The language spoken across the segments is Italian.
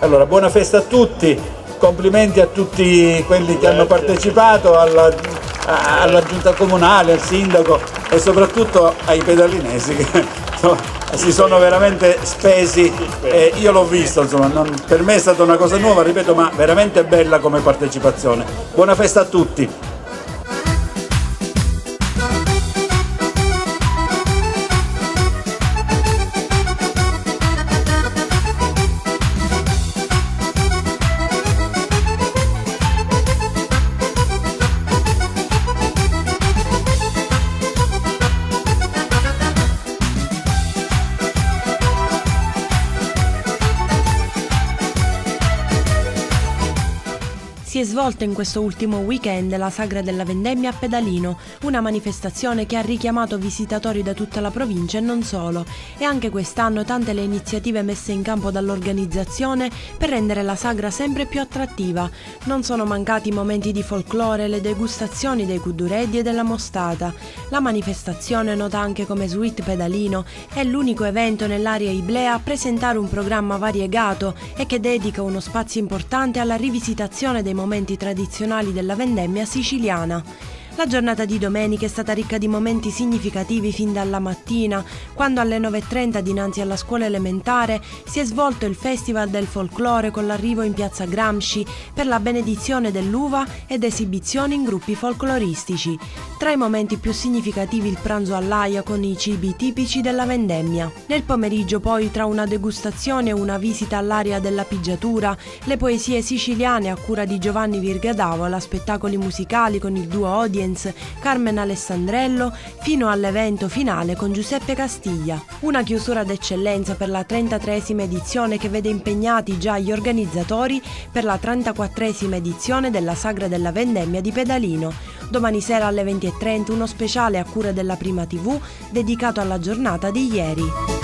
Allora, buona festa a tutti, complimenti a tutti quelli che hanno partecipato, alla, alla giunta comunale, al sindaco e soprattutto ai pedalinesi che si sono veramente spesi e io l'ho visto, insomma, non, per me è stata una cosa nuova, ripeto, ma veramente bella come partecipazione. Buona festa a tutti! Si è svolta in questo ultimo weekend la Sagra della Vendemmia a Pedalino, una manifestazione che ha richiamato visitatori da tutta la provincia e non solo. E anche quest'anno tante le iniziative messe in campo dall'organizzazione per rendere la sagra sempre più attrattiva. Non sono mancati momenti di folklore, le degustazioni dei cudureddi e della mostata. La manifestazione, nota anche come Sweet Pedalino, è l'unico evento nell'area Iblea a presentare un programma variegato e che dedica uno spazio importante alla rivisitazione dei momenti momenti tradizionali della vendemmia siciliana. La giornata di domenica è stata ricca di momenti significativi fin dalla mattina, quando alle 9.30 dinanzi alla scuola elementare si è svolto il Festival del Folklore con l'arrivo in piazza Gramsci per la benedizione dell'uva ed esibizioni in gruppi folcloristici. Tra i momenti più significativi il pranzo all'aia con i cibi tipici della vendemmia. Nel pomeriggio poi tra una degustazione e una visita all'area della pigiatura, le poesie siciliane a cura di Giovanni Virgadavola, spettacoli musicali con il duo Audience Audience Carmen Alessandrello fino all'evento finale con Giuseppe Castiglia. Una chiusura d'eccellenza per la 33esima edizione che vede impegnati già gli organizzatori per la 34esima edizione della Sagra della Vendemmia di Pedalino. Domani sera alle 20.30 uno speciale a cura della Prima TV dedicato alla giornata di ieri.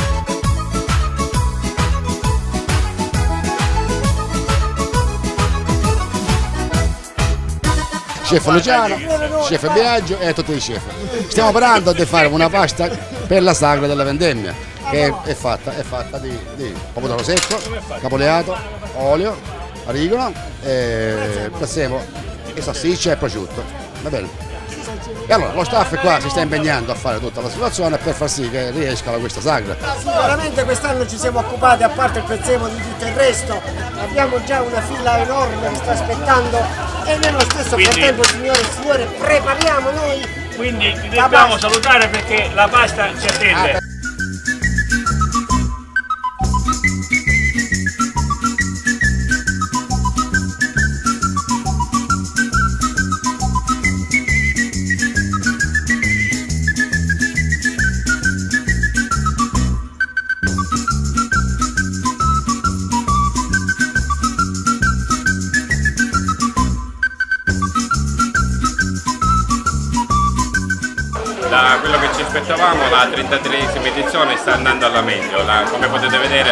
Chef Luciano, chef Biagio e tutti i chef. Stiamo parlando di fare una pasta per la sagra della vendemmia che è fatta, è fatta di, di pomodoro secco, capoleato, olio, arigola, e prezzemolo, e salsiccia e prosciutto. Va bene? E allora lo staff qua si sta impegnando a fare tutta la situazione per far sì che riesca questa sagra. Sicuramente quest'anno ci siamo occupati, a parte il prezzemolo di tutto il resto, abbiamo già una fila enorme che sta aspettando e nello stesso quindi, frattempo signore e signore prepariamo noi. Quindi dobbiamo salutare perché la pasta ci attende. Da quello che ci aspettavamo la 33esima edizione sta andando alla meglio, la, come potete vedere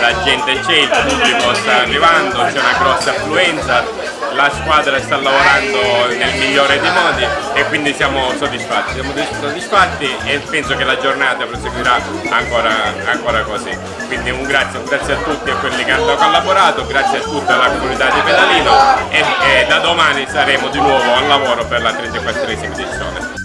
la gente c'è, il pubblico sta arrivando, c'è una grossa affluenza, la squadra sta lavorando nel migliore dei modi e quindi siamo soddisfatti, siamo soddisfatti e penso che la giornata proseguirà ancora, ancora così. Quindi un grazie, un grazie, a tutti e a quelli che hanno collaborato, grazie a tutta la comunità di Pedalino e, e da domani saremo di nuovo al lavoro per la 34esima edizione.